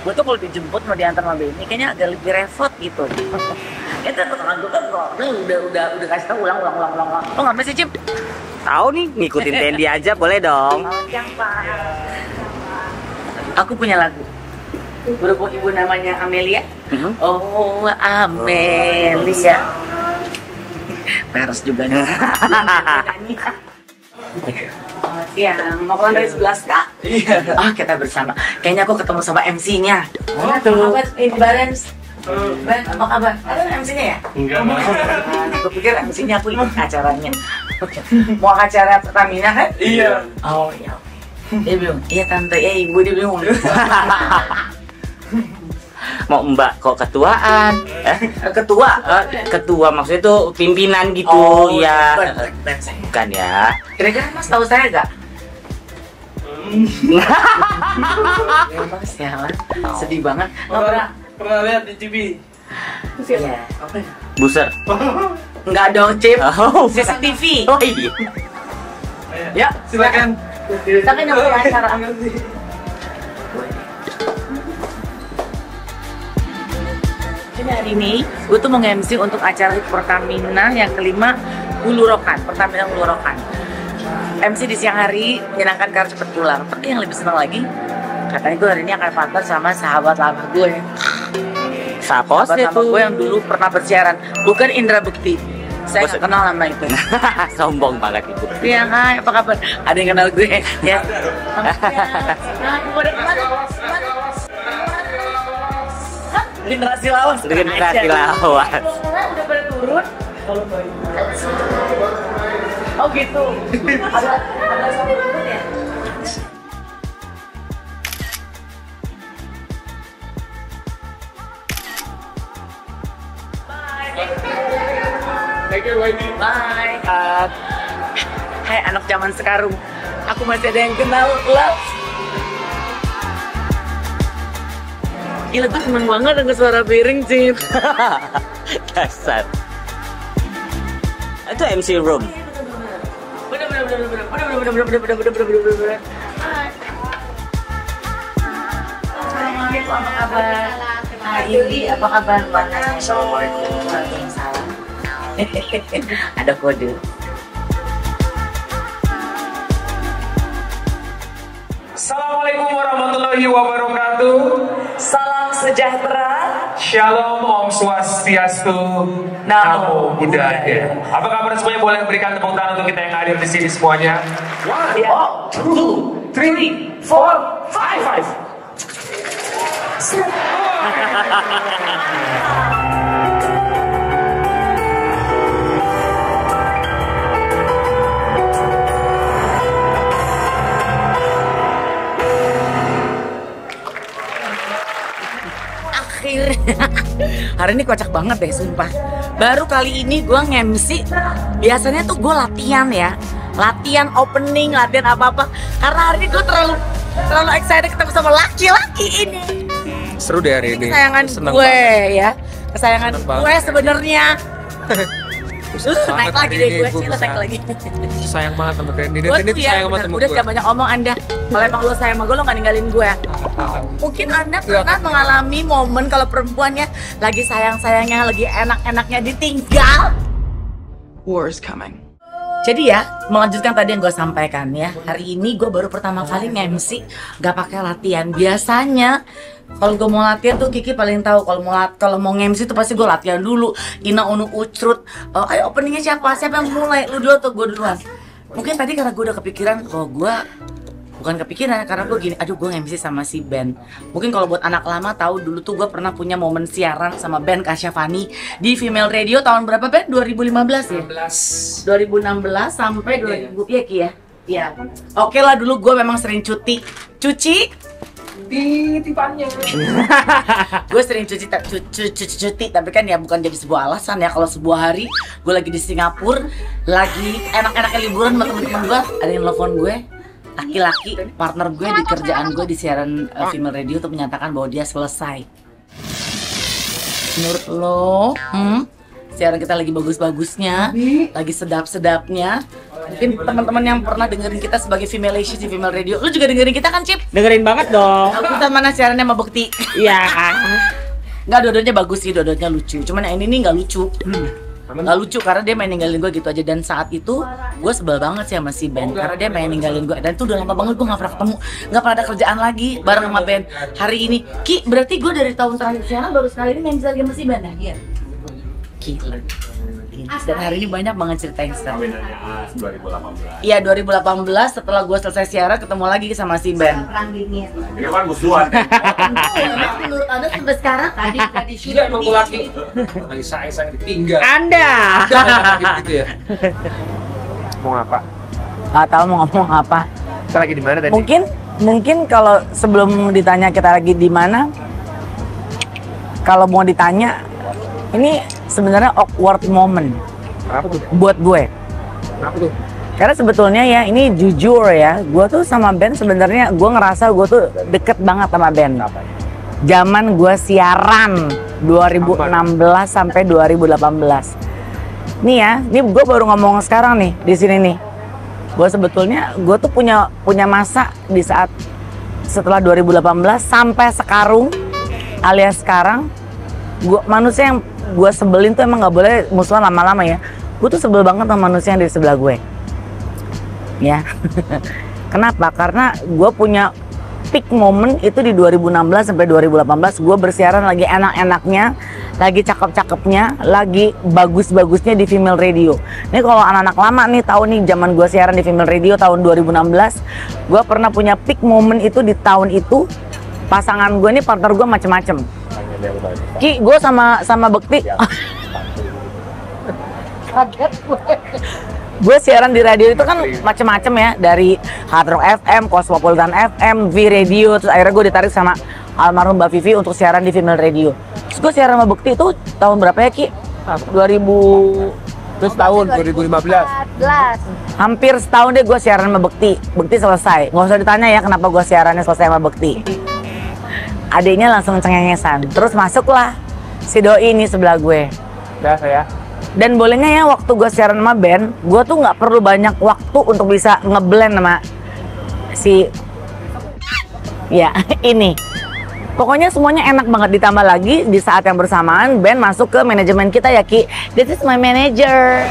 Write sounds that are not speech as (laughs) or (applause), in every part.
gue tuh kalau dijemput mau diantar sama Benny kayaknya agak lebih repot gitu. Itu teman gue kan udah udah udah kasih tau ulang ulang ulang ulang ulang. Lo nggak sih Cip? Tahu nih, ngikutin Tendi aja boleh dong. Aku punya lagu. Berhubung ibu namanya Amelia. Mhm. oh Amelia. Peres juga nih (laughs) Siang, mau pulang dari 11 kak? Iya Ah kita bersama, kayaknya aku ketemu sama MC-nya Mana tuh? Apa ini Barens? Ben, apa kabar? Ada MC-nya ya? Enggak, Aku pikir MC-nya aku ikut acaranya Mau acara Pertamina kan? Iya. Oh iya. Dia bilang, iya tante, ya ibu dia bilang. (laughs) Mau Mbak kok ketuaan? Eh, Ketua. eh, ketua maksudnya itu pimpinan gitu Oh, ya. Bukan ya. Kira-kira mas tahu saya gak? Ya mas ya mas. Sedih banget. Nggak pernah. Pernah lihat di TV. Iya. Buser. Enggak dong, Cip. Oh. CCTV. Oh iya. Ya, Silakan. Kita kan nyampe acara. Jadi hari ini gue tuh mau nge-MC untuk acara Pertamina yang kelima Hulu Rokan, Pertamina Hulu Rokan. MC di siang hari menyenangkan karena cepet pulang. Tapi yang lebih senang lagi, katanya gue hari ini akan partner sama sahabat lama gue. Sapos Sahabat lama itu. gue yang dulu pernah bersiaran, bukan Indra Bekti. Saya Bos- kenal nama itu. (laughs) Sombong banget itu. Iya, hai, apa kabar? Ada yang kenal gue, ya. Generasi lawas. Generasi lawas. Udah pada turun. Oh gitu. Ada ada sampai turun ya? Bye. Thank you, Wendy. Bye. Uh, hai anak zaman sekarang. Aku masih ada yang kenal love. Gila gue seneng banget denger suara piring sih. (laughs) Dasar. Itu MC Room. Assalamualaikum apa kabar? Ada kode. Assalamualaikum warahmatullahi wabarakatuh. Salam sejahtera. Shalom, Om Swastiastu, Namo Buddhaya. Apa kabar semuanya? Boleh berikan tepuk tangan untuk kita yang hadir di sini semuanya. One, Ya. two, three, four, five, five. (laughs) hari ini kocak banget deh sumpah. Baru kali ini gue nge-MC biasanya tuh gue latihan ya. Latihan opening latihan apa apa karena hari ini gue terlalu terlalu excited ketemu sama laki-laki ini. Seru deh hari ini. kesayangan Senang gue banget. ya. Kesayangan Senang gue sebenarnya (laughs) Terus naik banget lagi deh ini, gue gua sih naik lagi Sayang banget sama Randy. Dan ya sayang banget sama udah gue. jangan banyak omong anda kalau emang lo sayang sama gue lo gak ninggalin gue Mungkin Anda pernah mengalami momen kalau perempuannya lagi sayang-sayangnya, lagi enak-enaknya ditinggal. War is coming. Jadi ya, melanjutkan tadi yang gue sampaikan ya. Hari ini gue baru pertama kali nge-MC gak pakai latihan. Biasanya kalau gue mau latihan tuh Kiki paling tahu kalau mau kalau mau nge-MC tuh pasti gue latihan dulu. Ina unu ucrut. Oh, ayo openingnya siapa? Siapa yang mulai? Lu dulu atau gue duluan? Mungkin tadi karena gue udah kepikiran, oh gue bukan kepikiran karena gue gini aduh gue MC sama si Ben mungkin kalau buat anak lama tahu dulu tuh gue pernah punya momen siaran sama Ben Kasyafani di female radio tahun berapa Ben 2015 ya 2016 sampai 2000 iya Ki ya Iya. Oke lah dulu gue memang sering cuti. Cuci? Di tipannya. (laughs) gue sering cuci, ta- cu- cu- cuci, cuti, tapi kan ya bukan jadi sebuah alasan ya kalau sebuah hari gue lagi di Singapura, lagi enak-enaknya liburan sama teman-teman gue, ada yang telepon gue, laki-laki partner gue di kerjaan gue di siaran uh, female radio untuk menyatakan bahwa dia selesai. Menurut lo, hmm, siaran kita lagi bagus-bagusnya, lagi sedap-sedapnya, Mungkin teman-teman yang pernah dengerin kita sebagai female Asia di female radio, lu juga dengerin kita kan, Cip? Dengerin banget dong. Aku sama mana siarannya sama Bekti. Iya. Nggak, dua-duanya bagus sih, dua-duanya lucu. Cuman yang ini nih nggak lucu. Nggak lucu karena dia main ninggalin gue gitu aja. Dan saat itu gue sebel banget sih sama si Ben. Karena dia main ninggalin gue dan itu udah lama banget gue nggak pernah ketemu. Nggak pernah ada kerjaan lagi bareng sama Ben. Hari ini. Ki berarti gue dari tahun terakhir siaran baru sekali ini main lagi sama si Ben ya? Iya gila dan hari ini banyak banget cerita yang seru Iya 2018 setelah gue selesai siaran ketemu lagi sama si Ben Ini kan musuhan. Menurut anda sampai sekarang tadi tadi gue laki. Lagi saya saya ditinggal. Anda. gitu ya. Mau ngapa? Gak tahu mau ngomong apa Kita lagi di mana tadi? Mungkin mungkin kalau sebelum ditanya kita lagi di mana, kalau mau ditanya, ini sebenarnya awkward moment Kenapa tuh? buat gue. Kenapa tuh? Karena sebetulnya ya ini jujur ya, gue tuh sama Ben sebenarnya gue ngerasa gue tuh deket banget sama Ben. Zaman gue siaran 2016 sampai 2018. Nih ya, ini gue baru ngomong sekarang nih di sini nih. Gue sebetulnya gue tuh punya punya masa di saat setelah 2018 sampai sekarang alias sekarang gua manusia yang gue sebelin tuh emang nggak boleh musuhan lama-lama ya. Gue tuh sebel banget sama manusia yang di sebelah gue ya. (laughs) Kenapa? Karena gue punya peak moment itu di 2016 sampai 2018 gue bersiaran lagi enak-enaknya, lagi cakep-cakepnya, lagi bagus-bagusnya di female radio. Ini kalau anak-anak lama nih tahu nih zaman gue siaran di female radio tahun 2016, gue pernah punya peak moment itu di tahun itu. Pasangan gue nih partner gue macem-macem. Ki, gue sama sama Bekti. (laughs) Kaget gue gue siaran di radio itu kan macem-macem ya dari Hard Rock FM, Cosmopolitan FM, V Radio, terus akhirnya gue ditarik sama almarhum Mbak Vivi untuk siaran di female radio. Terus gue siaran sama Bekti itu tahun berapa ya Ki? 2000 Terus tahun 2015. hampir setahun deh gue siaran sama Bekti. Bekti selesai. Nggak usah ditanya ya kenapa gue siarannya selesai sama Bekti. Adiknya langsung cengengesan. Terus masuklah si Doi ini sebelah gue. Udah saya. Dan bolehnya ya waktu gue siaran sama band, gue tuh nggak perlu banyak waktu untuk bisa ngeblend sama si ya (laughs) ini. Pokoknya semuanya enak banget ditambah lagi di saat yang bersamaan band masuk ke manajemen kita ya Ki. This is my manager,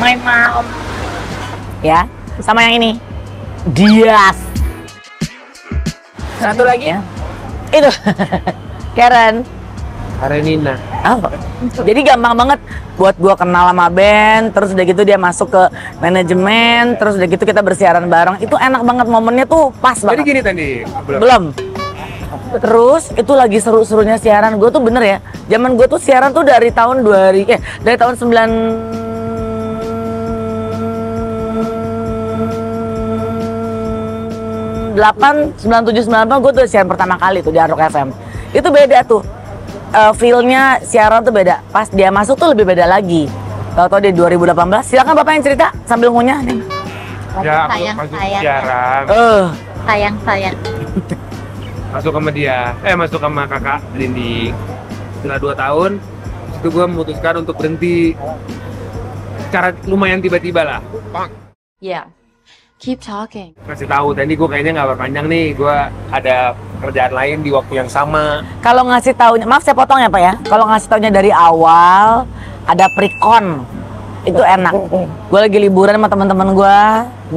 my mom. Ya, sama yang ini. Dias. Satu lagi. Ya. Itu. (laughs) Karen. Karenina. Oh, jadi gampang banget buat gua kenal sama band, terus udah gitu dia masuk ke manajemen, terus udah gitu kita bersiaran bareng. Itu enak banget momennya tuh pas Jadi banget. gini tadi. Belum. Belum. Terus itu lagi seru-serunya siaran. Gue tuh bener ya. Zaman gue tuh siaran tuh dari tahun 2000 eh dari tahun 9 8, 97, 98 gue tuh siaran pertama kali tuh di Arok FM. Itu beda tuh. Eh, feel-nya siaran tuh beda. Pas dia masuk tuh lebih beda lagi. Tahu-tahu di 2018. Silakan Bapak yang cerita sambil ngunyah. nih. Ya, aku sayang, masuk sayang. siaran. Eh, sayang sayang Masuk sama dia. Eh, masuk sama kakak Lindi. Setelah 2 tahun, itu gue memutuskan untuk berhenti. Cara lumayan tiba-tiba lah. yeah keep talking Kasih tahu tadi gue kayaknya nggak berpanjang nih. Gue ada kerjaan lain di waktu yang sama. Kalau ngasih taunya, maaf saya potong ya Pak ya. Kalau ngasih taunya dari awal ada precon itu enak. Gue lagi liburan sama teman-teman gue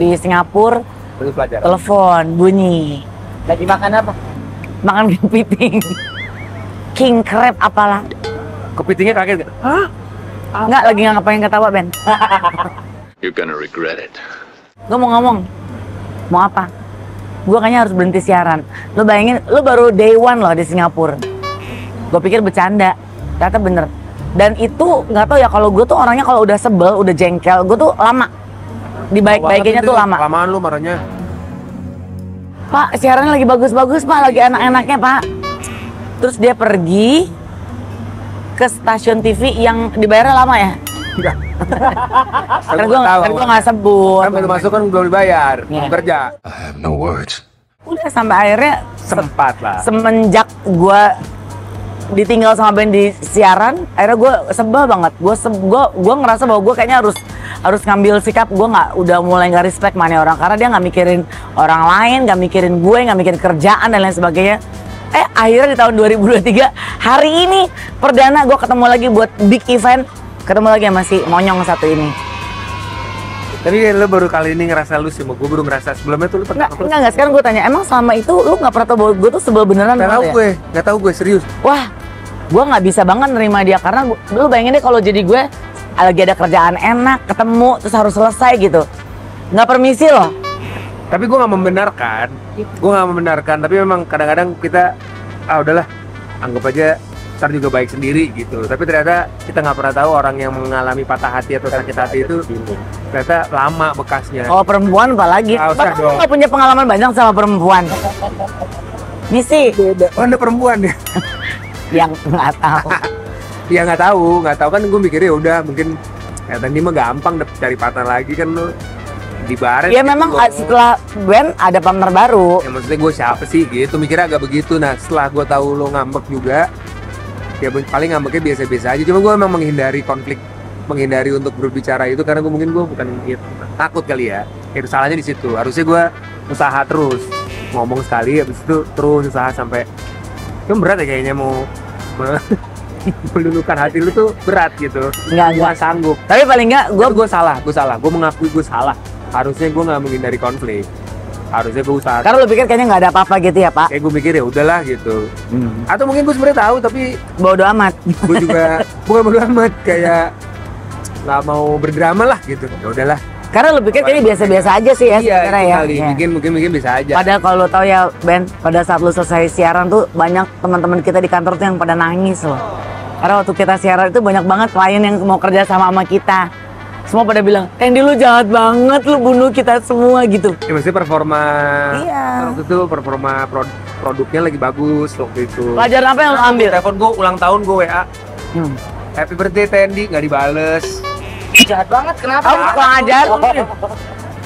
di Singapura, Terus pelajaran. telepon bunyi. Lagi makan apa? Makan kepiting. King crab apalah. Kepitingnya kaget gak? Hah? Enggak lagi nggak ngapain ketawa Ben. You're gonna regret it. Gue mau ngomong, mau apa? Gue kayaknya harus berhenti siaran. Lo bayangin, lo baru day one loh di Singapura. Gue pikir bercanda, ternyata bener. Dan itu nggak tahu ya kalau gue tuh orangnya kalau udah sebel, udah jengkel, gue tuh lama. Dibaik-baikinnya tuh lama. Lamaan lu marahnya. Pak, siarannya lagi bagus-bagus pak, lagi enak-enaknya pak. Terus dia pergi ke stasiun TV yang dibayarnya lama ya? Enggak. (laughs) Kan gue kan gue nggak sebut. Kan baru masuk kan belum dibayar. Iya. Belum kerja. I have no words. Udah sampai akhirnya Sempat lah. semenjak gua ditinggal sama band di siaran akhirnya gue sebel banget gue se gue gue ngerasa bahwa gue kayaknya harus harus ngambil sikap gue nggak udah mulai nggak respect mana orang karena dia nggak mikirin orang lain nggak mikirin gue nggak mikirin kerjaan dan lain sebagainya eh akhirnya di tahun 2023 hari ini perdana gue ketemu lagi buat big event ketemu lagi sama si monyong satu ini Tapi lo baru kali ini ngerasa lu sih, gue baru ngerasa sebelumnya tuh lu pernah Enggak, enggak, enggak. Sekarang gue tanya, emang selama itu lu nggak pernah tau bahwa gue tuh sebel beneran Gak tau ya? gue, gak tau gue serius. Wah, gue nggak bisa banget nerima dia karena gua, lu bayangin deh kalau jadi gue lagi ada kerjaan enak, ketemu terus harus selesai gitu. Nggak permisi loh. Tapi gue gak membenarkan, gue gak membenarkan. Tapi memang kadang-kadang kita, ah udahlah, anggap aja ntar juga baik sendiri gitu. Tapi ternyata kita nggak pernah tahu orang yang mengalami patah hati atau sakit hati itu ternyata lama bekasnya. Kalau perempuan apalagi. Bahkan dong. nggak punya pengalaman banyak sama perempuan. Misi Oh, anda perempuan ya? (laughs) yang nggak tahu. (laughs) ya nggak tahu, nggak tahu kan gue mikirnya ya udah mungkin ya tadi mah gampang dapet cari partner lagi kan lu di baret. Ya memang gitu. ah, setelah Ben ada partner baru. ya maksudnya gue siapa sih gitu mikirnya agak begitu nah setelah gue tahu lo ngambek juga ya paling ngambeknya biasa-biasa aja. Cuma gue memang menghindari konflik menghindari untuk berbicara itu karena gue mungkin gue bukan ya, takut kali ya. Itu salahnya di situ. Harusnya gue usaha terus. Ngomong sekali habis itu terus usaha sampai itu berat ya kayaknya mau me- (laughs) meluluhkan hati lu tuh berat gitu. Enggak, gue enggak. sanggup. Tapi paling nggak gue gue gue salah gue salah. Gue mengakui gue salah. Harusnya gue nggak menghindari konflik harusnya gue usaha karena lu pikir kayaknya nggak ada apa-apa gitu ya Pak. kayak gue mikir ya udahlah gitu atau mungkin gue sebenarnya tahu tapi Bodoh amat. gue juga (laughs) bukan bodo amat kayak nggak mau berdrama lah gitu ya udahlah Karena lu pikir kayaknya biasa-biasa aja sih ya iya sebenarnya ya. kali Iya. mungkin mungkin mungkin bisa aja Padahal kalau lo tau ya Ben, pada saat lu selesai siaran tuh banyak teman-teman kita di kantor tuh yang pada nangis loh. Karena waktu kita siaran itu banyak banget klien yang mau kerja sama sama kita. Semua pada bilang, Randy lu jahat banget, lu bunuh kita semua gitu. ya, maksudnya performa Iya. waktu itu performa prod- produknya lagi bagus waktu itu Pelajaran apa yang lo ambil? telepon gue ulang tahun gue wa Hmm. happy birthday Tendi nggak dibales Jahat banget, kenapa? Kamu kurang ajar.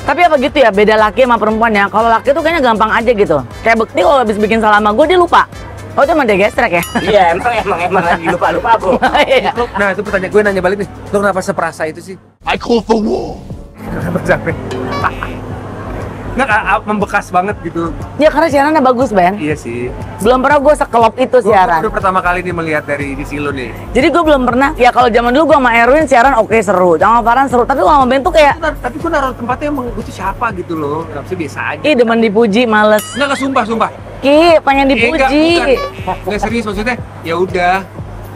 Tapi apa gitu ya, beda laki sama perempuan ya. Kalau laki tuh kayaknya gampang aja gitu. Kayak Bekti kalau habis bikin salah sama gue, dia lupa. Oh itu emang dia gestrek ya? (laughs) Iya, emang emang emang lagi lupa-lupa, Bro. (laughs) Iya. nah itu pertanyaan gue nanya balik nih lo kenapa seperasa itu sih I call for war. sampai nggak ah, membekas banget gitu Ya karena siarannya bagus Ben. iya sih Belum pernah gue sekelop itu Gue siaran. udah pertama kali nih melihat dari sisi lo nih. Jadi gue belum pernah, ya kalau zaman dulu gue sama Erwin siaran oke seru, sama Farhan seru, tapi kalau sama Ben tuh kayak, Tapi gue naruh tempatnya emang gue tuh siapa gitu loh. Gak sih biasa aja. ih demen dipuji, males. Enggak, enggak sumpah, sumpah. Ki, pengen Eh, enggak, dipuji. bukan. Enggak serius maksudnya. Ya udah,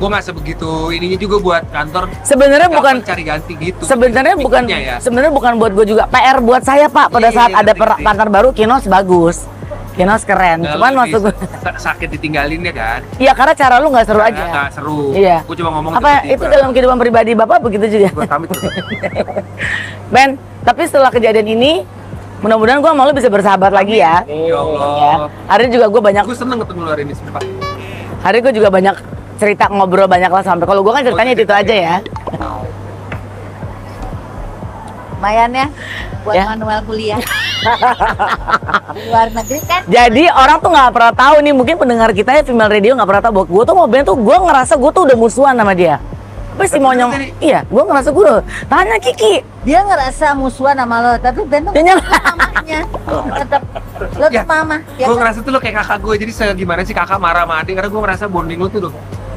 gue nggak sebegitu ininya juga buat kantor. Sebenarnya bukan, cari ganti gitu. sebenarnya bukan, ya. sebenarnya bukan buat gue juga. PR buat saya pak, pada Iya, saat iya, ada ngerti, ngerti. partner baru, Kinos bagus. Kinos keren, Nggak, cuman maksud gue, sakit ditinggalin ya kan. iya karena cara lu nggak seru Nggak- aja. nggak seru. Iya. Gue cuma ngomong Apa itu dalam kehidupan pribadi bapak begitu juga? Gue pamit. (laughs) Ben, tapi setelah kejadian ini, mudah-mudahan gue sama lu bisa bersahabat lagi ya. Ya Ya. Allah. Hari ini juga gue banyak Gue seneng ketemu hari ini sumpah. Hari gue juga banyak cerita ngobrol banyak lah sampai kalau gue kan ceritanya itu, aja ya. lumayan ya buat Ya. manual kuliah di luar negeri kan Jadi orang tuh nggak pernah tahu nih mungkin pendengar kita ya female radio nggak pernah tahu bahwa gue tuh mau Ben tuh gue ngerasa gue tuh udah musuhan sama dia. Tapi si Tapi monyong, tadi- iya gue ngerasa gue udah tanya Kiki. dia ngerasa musuhan sama lo tapi Ben tuh mamanya tetap lo tuh Ya, mama ya gue kan? ngerasa tuh lo kayak kakak gue jadi segimana sih kakak marah sama adik karena gue ngerasa bonding lo tuh lo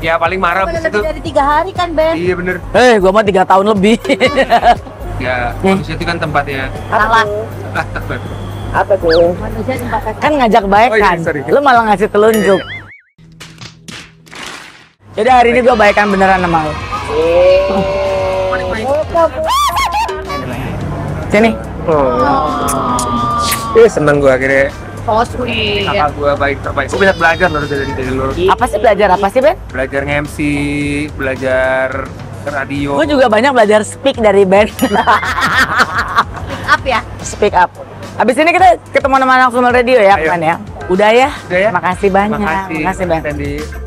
ya paling marah Udah abis itu dari tiga hari kan Ben iya bener Eh gue mah tiga tahun lebih. (laughs) ya Nih. manusia itu kan tempatnya salah Apa tuh? manusia tempat Kan ngajak baik Oh, iya, kan. sorry. Lu malah ngasih telunjuk. Jadi hari ini gue baikan beneran sama lu. Sini. Iya seneng gue akhirnya oh sweet kakak gue baik terbaik gue banyak belajar loh dari dari lo Apa sih belajar apa sih Ben? belajar nge-MC belajar radio Gue juga banyak belajar speak dari Ben. (laughs) up ya speak up. Habis ini kita ketemu sama anak Female Radio ya, Ayo. kan ya? Udah ya? Udah ya? Makasih banyak. Makasih, Makasih Ben. Sandy.